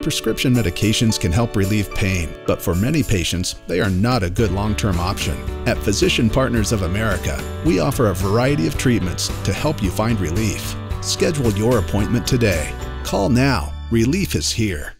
Prescription medications can help relieve pain, but for many patients, they are not a good long term option. At Physician Partners of America, we offer a variety of treatments to help you find relief. Schedule your appointment today. Call now. Relief is here.